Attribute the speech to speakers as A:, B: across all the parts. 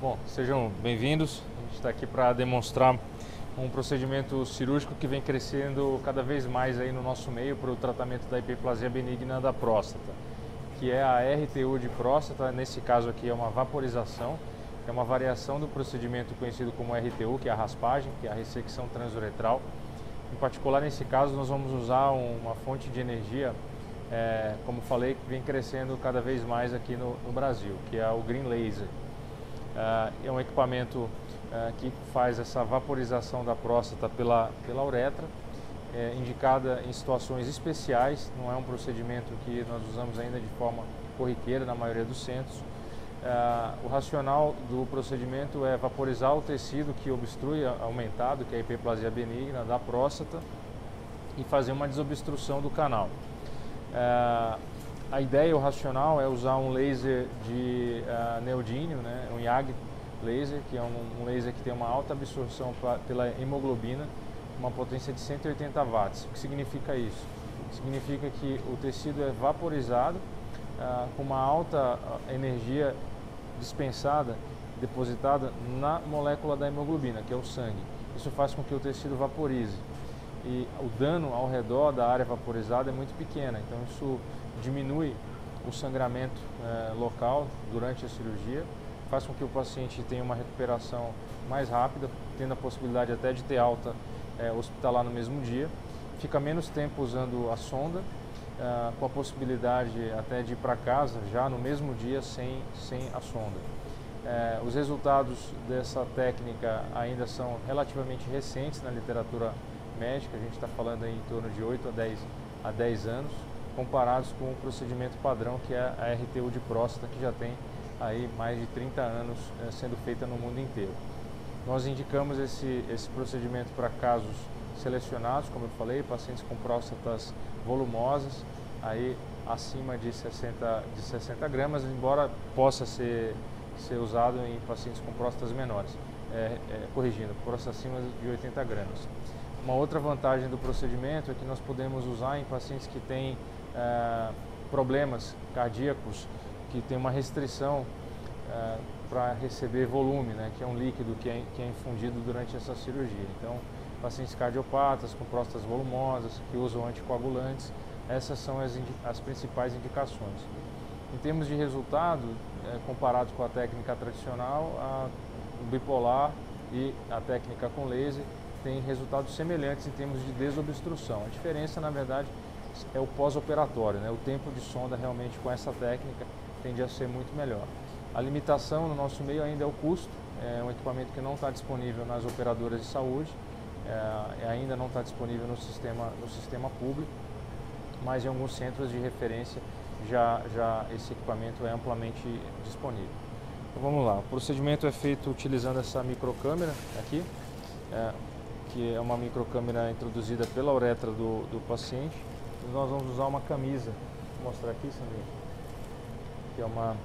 A: Bom, sejam bem-vindos. A gente está aqui para demonstrar um procedimento cirúrgico que vem crescendo cada vez mais aí no nosso meio para o tratamento da hiperplasia benigna da próstata, que é a RTU de próstata. Nesse caso aqui é uma vaporização, é uma variação do procedimento conhecido como RTU, que é a raspagem, que é a ressecção transuretral. Em particular, nesse caso, nós vamos usar uma fonte de energia, é, como falei, que vem crescendo cada vez mais aqui no, no Brasil, que é o Green Laser. Uh, é um equipamento uh, que faz essa vaporização da próstata pela, pela uretra, é indicada em situações especiais, não é um procedimento que nós usamos ainda de forma corriqueira na maioria dos centros. Uh, o racional do procedimento é vaporizar o tecido que obstrui aumentado, que é a hiperplasia benigna da próstata, e fazer uma desobstrução do canal. A ideia, o racional é usar um laser de uh, né, um YAG laser, que é um, um, laser que tem uma alta absorção pra, pela hemoglobina, uma potência de 180 watts. O que significa isso? Significa que o tecido é vaporizado uh, com uma alta uh, energia dispensada, depositada na molécula da hemoglobina, que é o sangue. Isso faz com que o tecido vaporize. E o dano ao redor da área vaporizada é muito pequena, então isso diminui o sangramento é, local durante a cirurgia, faz com que o paciente tenha uma recuperação mais rápida, tendo a possibilidade até de ter alta é, hospitalar no mesmo dia, fica menos tempo usando a sonda, é, com a possibilidade até de ir para casa já no mesmo dia sem, sem a sonda. Os resultados dessa técnica ainda são relativamente recentes na literatura médica, a gente está falando em torno de 8 a 10, a 10 anos, comparados com o procedimento padrão que é a RTU de próstata, que já tem aí mais de 30 anos é, sendo feita no mundo inteiro. Nós indicamos esse, esse procedimento para casos selecionados, como eu falei, pacientes com próstatas volumosas, aí acima de 60, de 60 gramas, embora possa ser, ser usado em pacientes com próstatas menores, é, é, corrigindo, próstatas acima de 80 gramas. Uma outra vantagem do procedimento é que nós podemos usar em pacientes que têm é, problemas cardíacos que tem uma restrição é, para receber volume, né, que é um líquido que é, que é infundido durante essa cirurgia. Então, pacientes cardiopatas com próstatas volumosas, que usam anticoagulantes, essas são as, as principais indicações. Em termos de resultado, é, comparado com a técnica tradicional, a, o bipolar e a técnica com laser têm resultados semelhantes em termos de desobstrução. A diferença, na verdade, o pós-operatório, né? o tempo de sonda realmente com essa técnica tende a ser muito melhor. A limitação no nosso meio ainda é o custo, é um equipamento que não está disponível nas operadoras de saúde, é, ainda não está disponível no sistema, no sistema público, mas em alguns centros de referência já, já esse equipamento é amplamente disponível. Então vamos lá, o procedimento é feito utilizando essa microcâmera aqui, é, que é uma microcâmera introduzida pela uretra do, do paciente nós vamos usar uma camisa. Vou mostrar aqui, Sandrinho. Que é uma,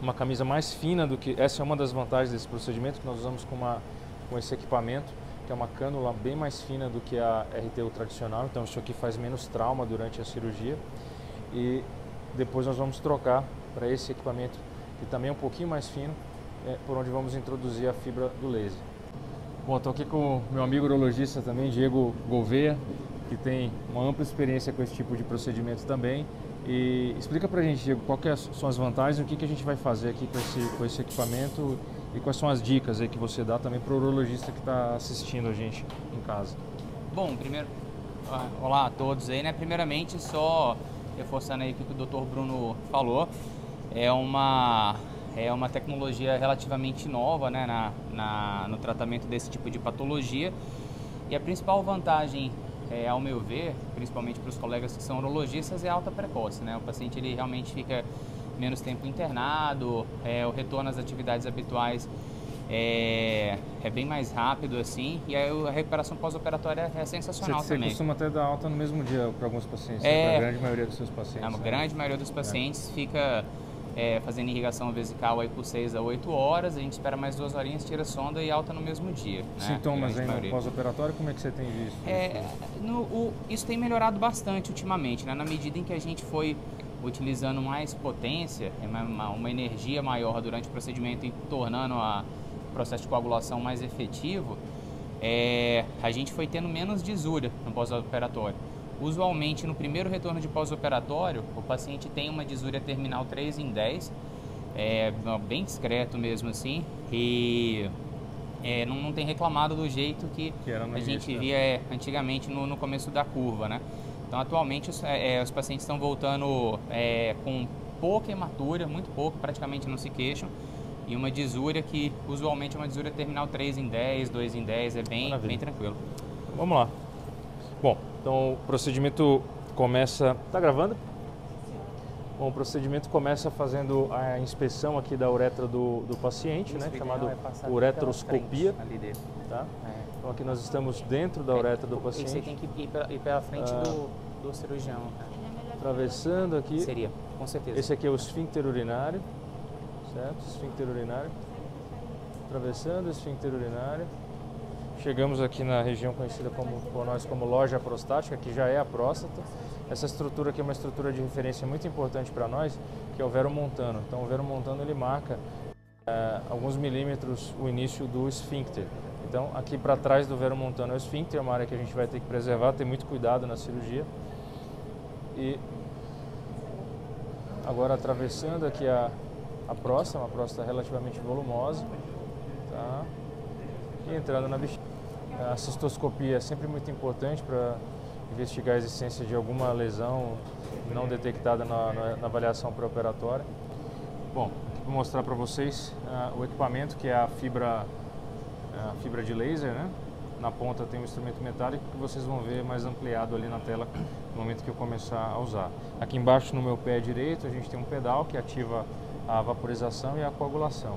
A: uma camisa mais fina do que. Essa é uma das vantagens desse procedimento que nós usamos com, uma, com esse equipamento, que é uma cânula bem mais fina do que a RTU tradicional. Então isso aqui faz menos trauma durante a cirurgia. E depois nós vamos trocar para esse equipamento que também é um pouquinho mais fino, é, por onde vamos introduzir a fibra do laser. Bom, estou aqui com o meu amigo urologista também, Diego Gouveia que tem uma ampla experiência com esse tipo de procedimento também. E explica para a gente, Diego, quais são as vantagens, o que, que a gente vai fazer aqui com esse, com esse equipamento e quais são as dicas aí que você dá também para o urologista que está assistindo a gente em casa.
B: Bom, primeiro, ah, olá a todos aí, né? Primeiramente, só reforçando aí o que o Dr. Bruno falou, é uma é uma tecnologia relativamente nova né, na, na, no tratamento desse tipo de patologia. E a principal vantagem é, ao meu ver, principalmente para os colegas que são urologistas, é alta precoce. Né? O paciente ele realmente fica menos tempo internado, é, o retorno às atividades habituais é, é, bem mais rápido assim e a recuperação pós-operatória é sensacional
A: você,
B: também.
A: Você costuma até dar alta no mesmo dia para alguns pacientes, é, para a grande maioria dos seus pacientes.
B: A né? grande maioria dos pacientes fica é, fazendo irrigação vesical aí por 6 a 8 horas, a gente espera mais duas horinhas, tira a sonda e alta no mesmo dia. Né?
A: Sintomas no pós-operatório, como é que você tem visto?
B: É, no, o, isso tem melhorado bastante ultimamente, né? na medida em que a gente foi utilizando mais potência, é uma, uma energia maior durante o procedimento e tornando a, o processo de coagulação mais efetivo, é, a gente foi tendo menos disúria no pós-operatório. Usualmente, no primeiro retorno de pós-operatório, o paciente tem uma disúria terminal 3 em 10, é, bem discreto mesmo assim, e é, não, não, tem reclamado do jeito que, que a gente né? via é, antigamente no, no, começo da curva, né? Então, atualmente, os, é, é, os pacientes estão voltando é, com pouca hematura, muito pouco, praticamente não se queixam, e uma disúria que usualmente é uma disúria terminal 3 em 10, 2 em 10, é bem, bem tranquilo.
A: Vamos lá. Bom, então o procedimento começa. Tá gravando? Bom, o procedimento começa fazendo a inspeção aqui da uretra do, do paciente, Isso, né, chamado é uretroscopia. Tá? É. Então aqui nós estamos dentro da uretra do paciente.
B: Você tem que ir pela, ir pela frente ah, do, do cirurgião.
A: Atravessando aqui.
B: Seria, com certeza.
A: Esse aqui é o esfíncter urinário, certo? Esfíncter urinário. Atravessando o esfíncter urinário. Chegamos aqui na região conhecida como, por nós como loja prostática, que já é a próstata. Essa estrutura aqui é uma estrutura de referência muito importante para nós, que é o vero montano. Então o vero montano ele marca é, alguns milímetros o início do esfíncter. Então aqui para trás do vero montano é o esfíncter, é uma área que a gente vai ter que preservar, ter muito cuidado na cirurgia. E agora atravessando aqui a, a próstata, uma próstata relativamente volumosa. Tá? E entrando na bexiga. A cistoscopia é sempre muito importante para investigar a existência de alguma lesão não detectada na, na, na avaliação pré-operatória. Bom, vou mostrar para vocês uh, o equipamento que é a fibra, a fibra de laser, né? Na ponta tem um instrumento metálico que vocês vão ver mais ampliado ali na tela no momento que eu começar a usar. Aqui embaixo no meu pé direito a gente tem um pedal que ativa a vaporização e a coagulação.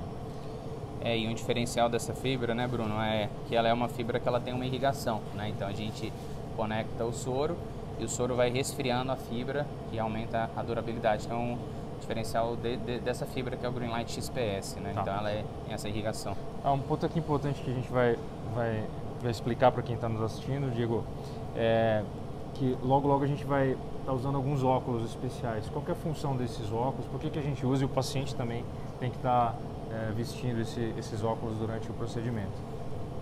B: É, e um diferencial dessa fibra, né, Bruno, é que ela é uma fibra que ela tem uma irrigação, né? Então a gente conecta o soro e o soro vai resfriando a fibra e aumenta a durabilidade. Então, o diferencial de, de, dessa fibra que é o Greenlight XPS, né? Tá. Então ela é essa irrigação.
A: Ah, um ponto aqui importante que a gente vai, vai, vai explicar para quem está nos assistindo, Diego, é que logo logo a gente vai estar tá usando alguns óculos especiais. Qual é a função desses óculos? Por que, que a gente usa e o paciente também tem que estar tá é, vestindo esse, esses óculos durante o procedimento?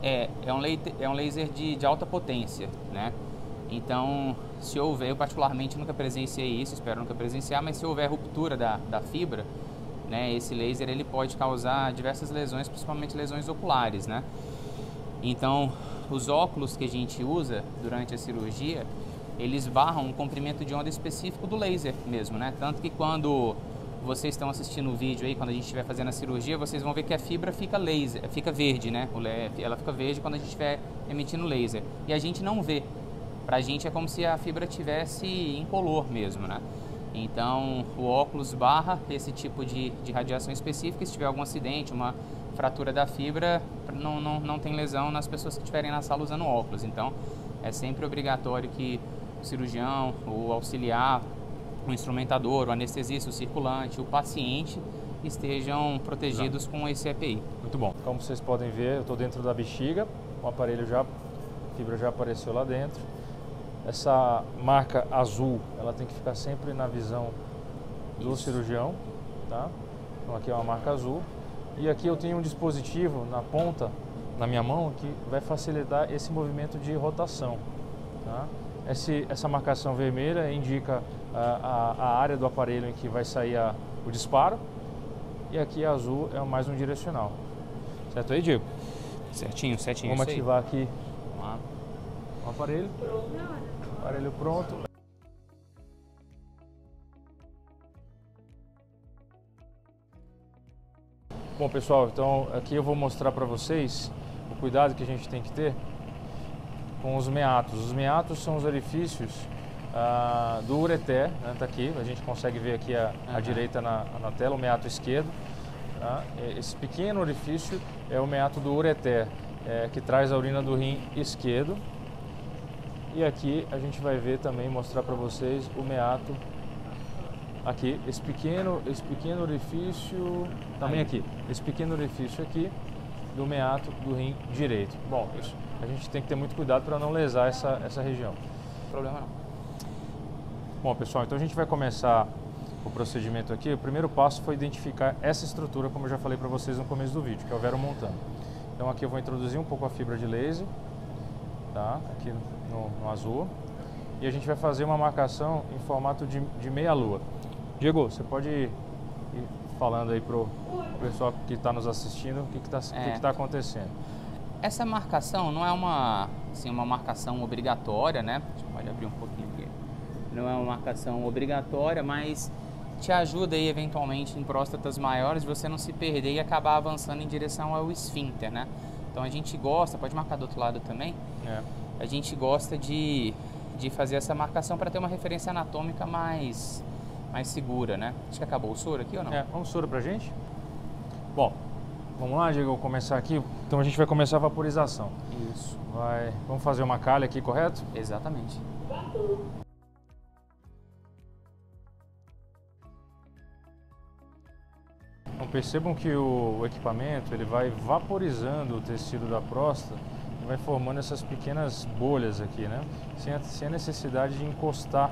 B: É, é um, laser, é um laser de, de alta potência, né? Então, se houver, eu particularmente nunca presenciei isso, espero nunca presenciar, mas se houver ruptura da, da fibra, né, esse laser ele pode causar diversas lesões, principalmente lesões oculares, né? Então, os óculos que a gente usa durante a cirurgia, eles barram um comprimento de onda específico do laser mesmo, né? Tanto que quando vocês estão assistindo o vídeo aí, quando a gente estiver fazendo a cirurgia, vocês vão ver que a fibra fica laser, fica verde, né? Ela fica verde quando a gente estiver emitindo laser. E a gente não vê. Pra gente é como se a fibra tivesse incolor mesmo, né? Então, o óculos barra esse tipo de, de radiação específica. Se tiver algum acidente, uma fratura da fibra, não, não, não tem lesão nas pessoas que estiverem na sala usando óculos. Então, é sempre obrigatório que o cirurgião, o auxiliar, o instrumentador, o anestesista, o circulante, o paciente estejam protegidos com esse EPI.
A: Muito bom. Como vocês podem ver, eu estou dentro da bexiga, o aparelho já, a fibra já apareceu lá dentro. Essa marca azul, ela tem que ficar sempre na visão do Isso. cirurgião, tá? Então aqui é uma marca azul. E aqui eu tenho um dispositivo na ponta, na minha mão, que vai facilitar esse movimento de rotação, tá? Esse, essa marcação vermelha indica a, a, área do aparelho em que vai sair a, o disparo e aqui azul é mais um direcional. Certo aí, Diego?
B: Certinho, certinho.
A: Vamos ativar aqui o aparelho. Aparelho pronto. Bom pessoal, então aqui eu vou mostrar para vocês o cuidado que a gente tem que ter com os meatos. Os meatos são os orifícios ah, do ureter, né, tá aqui, a gente consegue ver aqui a, uhum. a direita na, na, tela, o meato esquerdo. Tá? Esse pequeno orifício é o meato do ureter, é, que traz a urina do rim esquerdo. E aqui a gente vai ver também, mostrar para vocês o meato aqui, esse pequeno, esse pequeno orifício, também aqui, esse pequeno orifício aqui do meato do rim direito. Bom, isso a gente tem que ter muito cuidado para não lesar essa, essa região.
B: Problema não.
A: Bom, pessoal, então a gente vai começar o procedimento aqui, o primeiro passo foi identificar essa estrutura, como eu já falei para vocês no começo do vídeo, que é o Vero montando. Então aqui eu vou introduzir um pouco a fibra de laser, tá? aqui no, no azul, e a gente vai fazer uma marcação em formato de, de meia-lua. Diego, você pode ir, falando aí pro pessoal que está nos assistindo o que está é. tá acontecendo.
B: Essa marcação não é uma, assim, uma marcação obrigatória, né? A gente pode abrir um pouquinho aqui. Não é uma marcação obrigatória, mas te ajuda aí eventualmente em próstatas maiores você não se perder e acabar avançando em direção ao esfíncter, né? Então a gente gosta, pode marcar do outro lado também. É. A gente gosta de, de fazer essa marcação para ter uma referência anatômica mais mais segura, né? Acho que acabou o soro aqui ou não?
A: É, vamos soro pra gente? Bom, vamos lá, Diego, começar aqui. Então a gente vai começar a vaporização.
B: Isso.
A: Vai, vamos fazer uma calha aqui, correto?
B: Exatamente.
A: Percebam que o, equipamento ele vai vaporizando o tecido da próstata e vai formando essas pequenas bolhas aqui, né? Sem a, sem a necessidade de encostar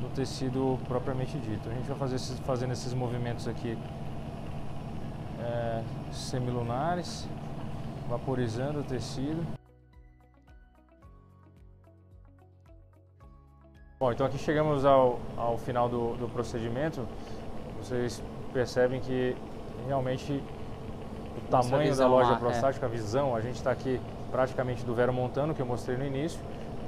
A: no tecido propriamente dito. A gente vai fazer esses, fazendo esses movimentos aqui é, semilunares, vaporizando o tecido. Bom, então aqui chegamos ao, ao final do, do procedimento. Vocês percebem que realmente o tamanho da loja é. prostática, é. a visão, a gente está aqui praticamente do Vero Montano, que eu mostrei no início,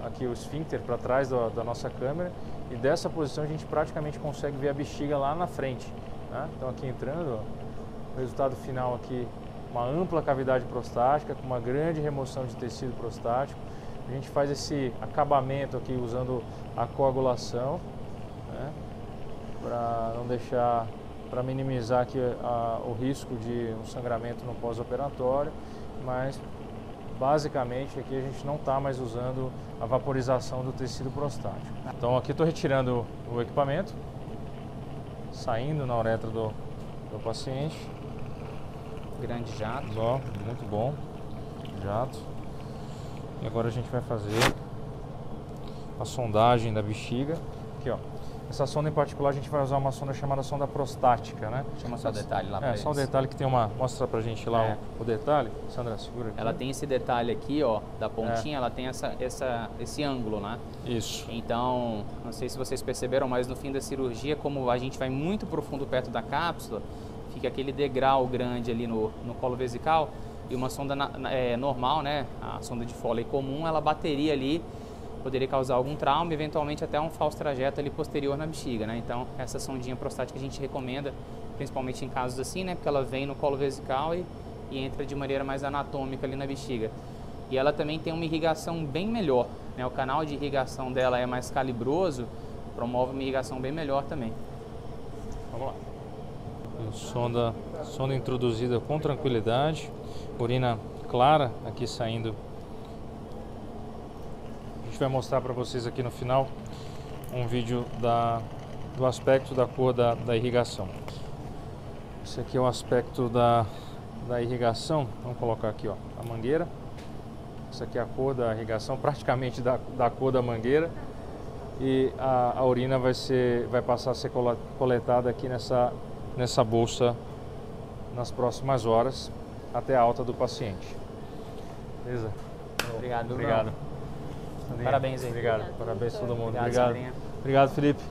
A: aqui o esfíncter para trás do, da nossa câmera, e dessa posição a gente praticamente consegue ver a bexiga lá na frente. Né? Então aqui entrando, ó, o resultado final aqui, uma ampla cavidade prostática com uma grande remoção de tecido prostático. A gente faz esse acabamento aqui usando a coagulação, né? para não deixar, para minimizar aqui a, o risco de um sangramento no pós-operatório, mas basicamente aqui a gente não está mais usando a vaporização do tecido prostático. Então aqui estou retirando o equipamento, saindo na uretra do, do paciente.
B: Grande jato.
A: Ó, muito bom, jato. E agora a gente vai fazer a sondagem da bexiga. Aqui ó, essa sonda em particular a gente vai usar uma sonda chamada sonda prostática, né?
B: Chama só detalhe lá
A: É, só um detalhe que tem uma... Mostra pra gente lá é. o, o, detalhe. Sandra, segura aqui.
B: Ela tem esse detalhe aqui, ó, da pontinha, é. ela tem essa, essa, esse ângulo, né?
A: Isso.
B: Então, não sei se vocês perceberam, mas no fim da cirurgia, como a gente vai muito profundo perto da cápsula, fica aquele degrau grande ali no, no colo vesical e uma sonda na, é, normal, né? A sonda de Foley comum, ela bateria ali poderia causar algum trauma, eventualmente até um falso trajeto ali posterior na bexiga, né? Então, essa sondinha prostática a gente recomenda, principalmente em casos assim, né? Porque ela vem no colo vesical e, e entra de maneira mais anatômica ali na bexiga. E ela também tem uma irrigação bem melhor, né? O canal de irrigação dela é mais calibroso, promove uma irrigação bem melhor também.
A: Vamos lá. Sonda, sonda introduzida com tranquilidade, urina clara aqui saindo vai mostrar para vocês aqui no final um vídeo da, do aspecto da cor da, da irrigação. Esse aqui é o aspecto da, da irrigação. Vamos colocar aqui ó, a mangueira. Essa aqui é a cor da irrigação, praticamente da, da cor da mangueira. E a, a urina vai, ser, vai passar a ser coletada aqui nessa, nessa bolsa nas próximas horas até a alta do paciente. Beleza?
B: Obrigado.
A: Obrigado.
B: Parabéns aí.
A: Obrigado. Parabéns a todo mundo. Obrigado. Obrigado, Obrigado Felipe.